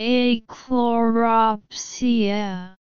Achloropsia